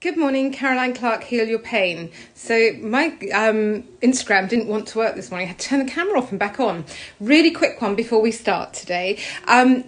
Good morning, Caroline Clarke, Heal Your Pain. So, my um, Instagram didn't want to work this morning. I had to turn the camera off and back on. Really quick one before we start today. Um,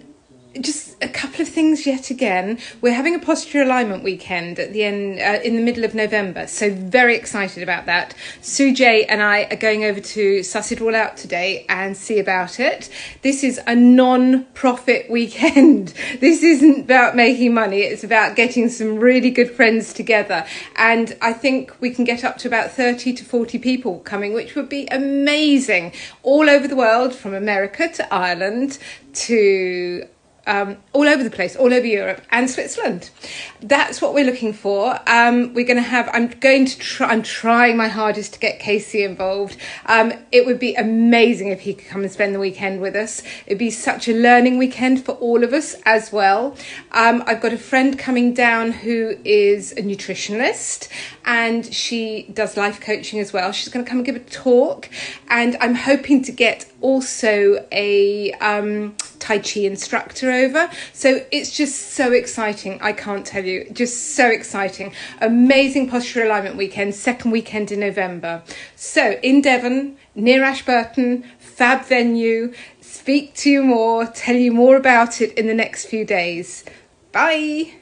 just a couple of things yet again. We're having a posture alignment weekend at the end, uh, in the middle of November, so very excited about that. J and I are going over to suss it all out today and see about it. This is a non-profit weekend. This isn't about making money. It's about getting some really good friends together, and I think we can get up to about thirty to forty people coming, which would be amazing, all over the world, from America to Ireland to um, all over the place, all over Europe and Switzerland. That's what we're looking for. Um, we're going to have. I'm going to try. I'm trying my hardest to get Casey involved. Um, it would be amazing if he could come and spend the weekend with us. It'd be such a learning weekend for all of us as well. Um, I've got a friend coming down who is a nutritionist and she does life coaching as well. She's going to come and give a talk, and I'm hoping to get also a um, Tai Chi instructor over. So it's just so exciting. I can't tell you. Just so exciting. Amazing posture alignment weekend, second weekend in November. So in Devon, near Ashburton, fab venue. Speak to you more, tell you more about it in the next few days. Bye.